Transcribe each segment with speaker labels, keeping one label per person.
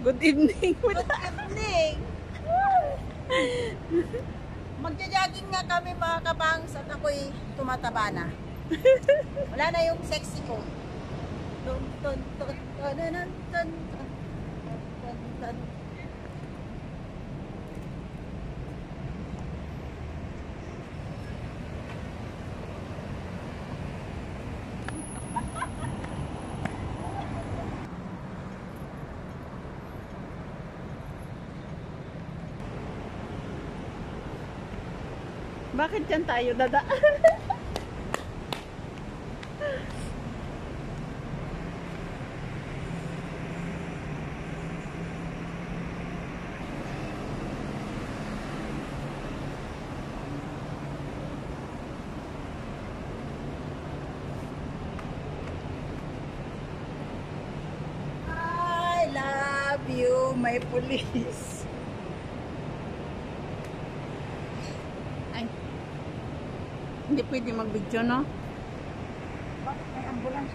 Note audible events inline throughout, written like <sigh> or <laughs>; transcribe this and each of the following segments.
Speaker 1: Good evening.
Speaker 2: Good evening! Magja-jogging nga kami mga kabangs at ako'y tumataba na. Wala na yung sexy ko. Tun, tun, tun, tun, tun, tun, tun, tun, tun.
Speaker 1: Bakit dyan tayo dada?
Speaker 2: I love you, my police.
Speaker 1: Ay. Hindi pwede mag-video, no?
Speaker 2: Bakit may ambulance?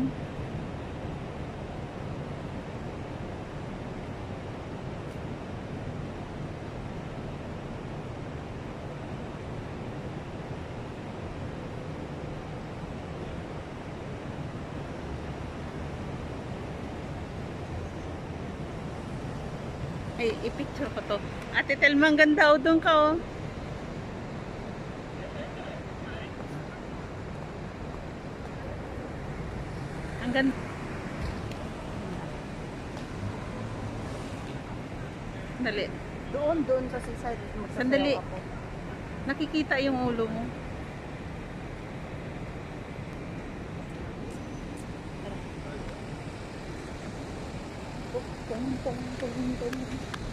Speaker 1: Ay, i-picture ko to. Ate Telma, ang ganda o doon ka, oh. Ang ganda. Dali.
Speaker 2: Doon, doon sa seaside.
Speaker 1: Sandali.
Speaker 2: ako.
Speaker 1: Nakikita yung ulo mo.
Speaker 2: Tung, tung, tung, tung.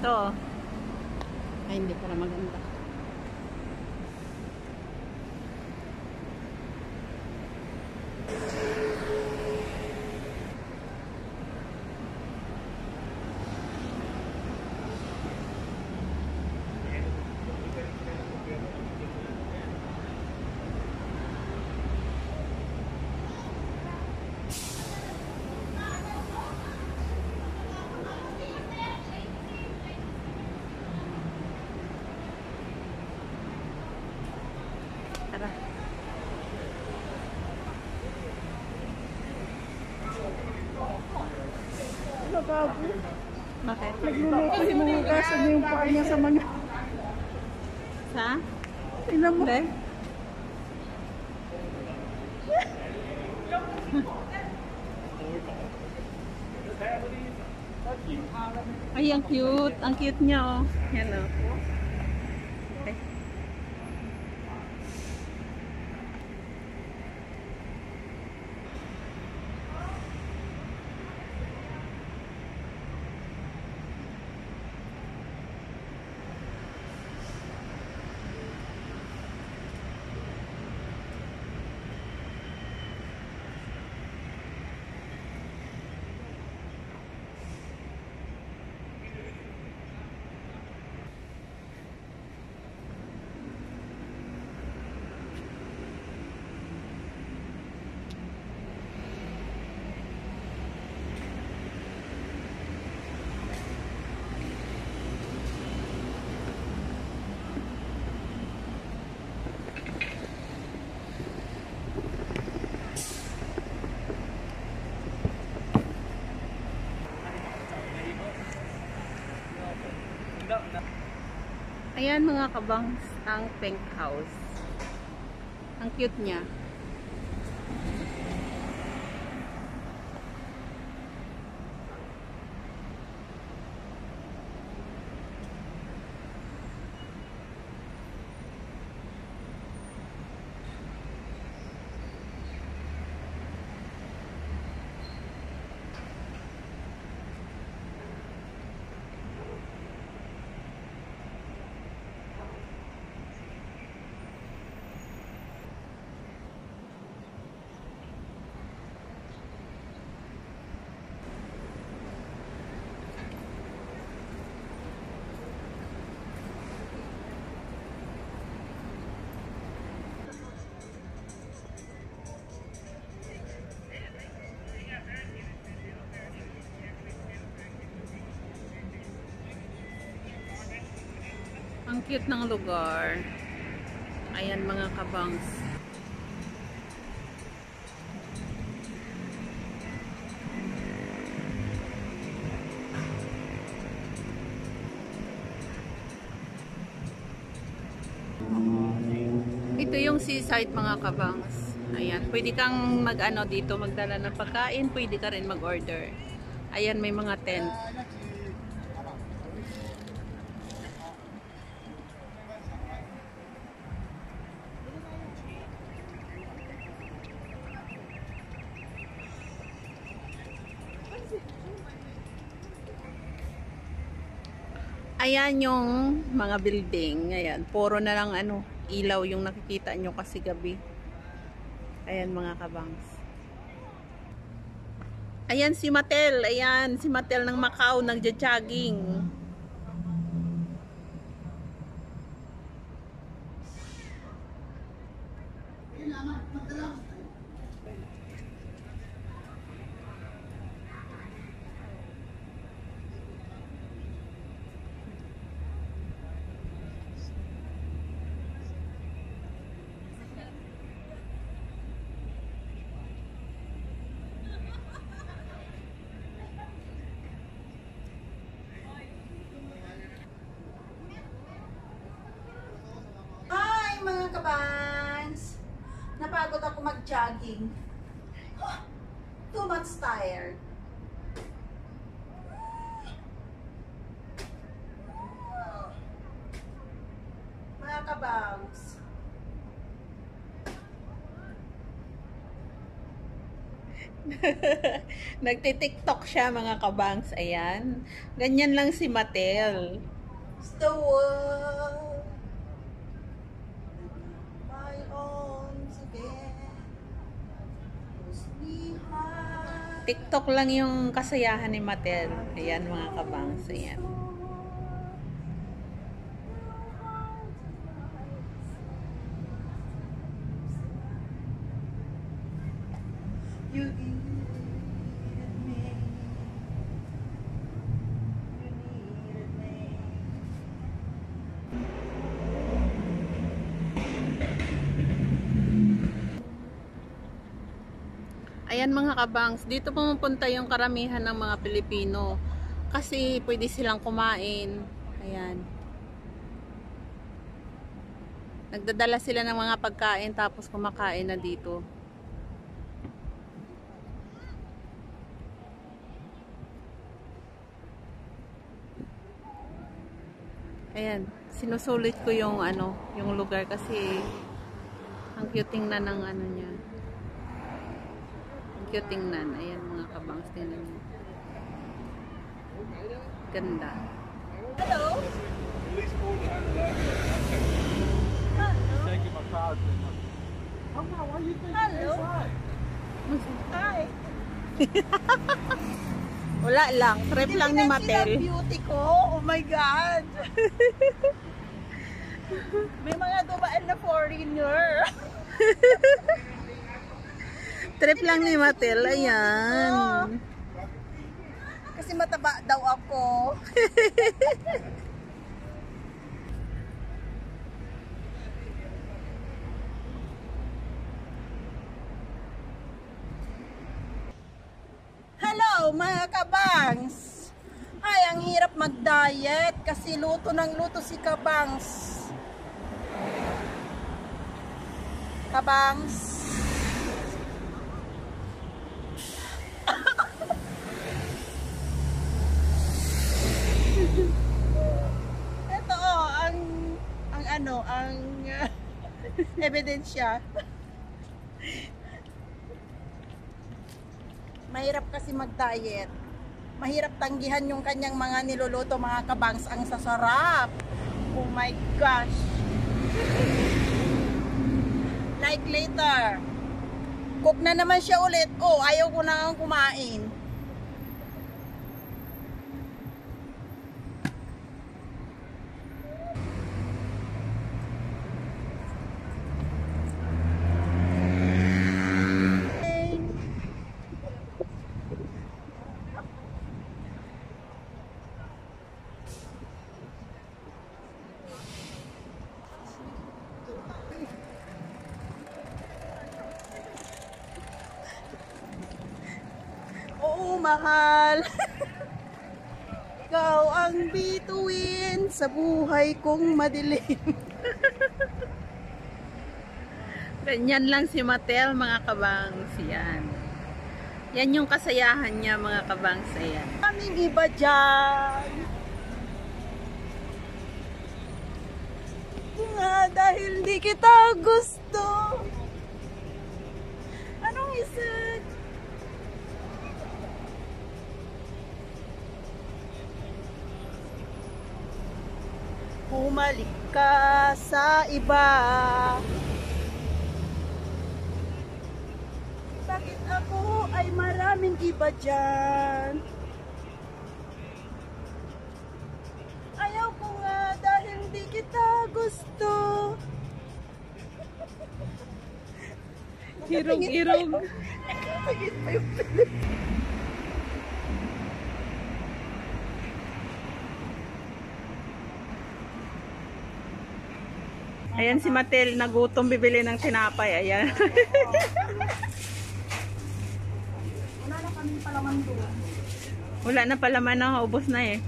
Speaker 1: Ito. Ay, hindi pala maganda.
Speaker 2: Ano gago?
Speaker 1: Bakit?
Speaker 2: Nagluluto, hinuhugasan niya yung paa niya sa mga...
Speaker 1: Sa?
Speaker 2: Tingnan mo.
Speaker 1: Hindi. Ay, ang cute. Ang cute niya, oh. Yan, oh. Ayan mga kabangs, ang pink house. Ang cute niya. Cute ng lugar. Ayan mga kabangs. Ito yung seaside mga kabangs. Ayan, pwede kang mag-ano dito, magdala ng pagkain, pwede ka rin mag-order. Ayan, may mga tent. Ayan yung mga building. Ayan, puro na lang ano, ilaw yung nakikita nyo kasi gabi. Ayan mga kabangs. Ayan si Matel. Ayan, si Matel ng Macau nagja-jogging.
Speaker 2: Hi mga kabans! Napagod ako mag-jogging. Too much tired. Mga kabangs. <laughs>
Speaker 1: Nagti-tiktok siya mga kabangs. Ayan. Ganyan lang si Matel.
Speaker 2: It's the world.
Speaker 1: TikTok lang yung kasayahan ni Matel. Ayan mga kabangs. Ayan. Ayan mga kabangs, dito pumupunta yung karamihan ng mga Pilipino. Kasi pwede silang kumain. Ayan. Nagdadala sila ng mga pagkain tapos kumakain na dito. Ayan, sinusulit ko yung ano, yung lugar kasi ang cute tingnan ng ano niya. Cute tingnan. Ayan mga kabangs, tingnan niyo. Ganda.
Speaker 2: Hello?
Speaker 3: Think
Speaker 2: Hello? Hi. <laughs>
Speaker 1: Wala lang. Trip lang ni Matel.
Speaker 2: beauty ko. Oh my God. <laughs> May mga dumaan na foreigner. <laughs>
Speaker 1: Trip lang ni Matel. Ayan.
Speaker 2: Kasi mataba daw ako. <laughs> Hello mga kabangs! Ay, ang hirap mag-diet kasi luto ng luto si kabangs. Kabangs. Ito oh, ang ang ano, ang uh, <laughs> ebidensya. Mahirap kasi mag-diet. Mahirap tanggihan yung kanyang mga niluluto, mga kabangs. Ang sasarap. Oh my gosh. Like later. Cook na naman siya ulit. Oh, ayaw ko na kumain. Mahal. <laughs> Ikaw ang bituin sa buhay kong madilim. <laughs>
Speaker 1: Ganyan lang si Matel, mga kabangs. Yan. Yan yung kasayahan niya, mga kabangs. Ayan.
Speaker 2: Kaming iba dyan. Nga dahil di kita gusto. Anong isip? Humalik ka sa iba. Bakit ako ay maraming iba dyan? Ayaw ko nga dahil di kita gusto.
Speaker 1: Irong-irong.
Speaker 2: Tingin pa yung
Speaker 1: Ayan si Matel, nagutom bibili ng tinapay. Ayan. <laughs>
Speaker 2: Wala na kami palaman doon.
Speaker 1: Wala na pala man na, ubos na eh.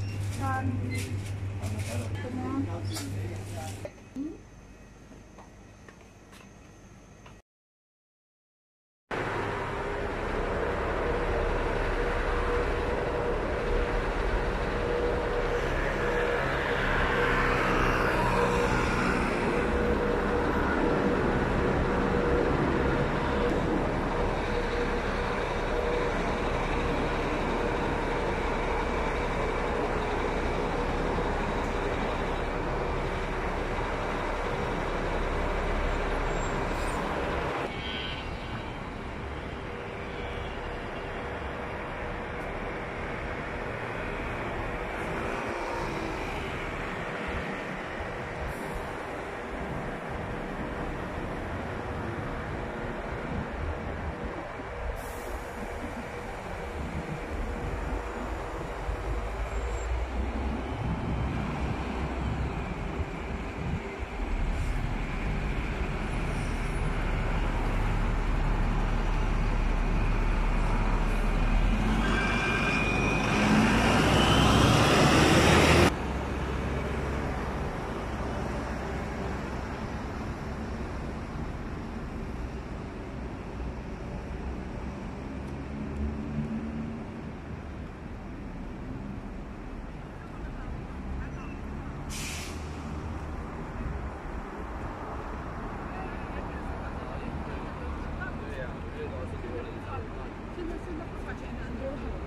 Speaker 2: Thank you.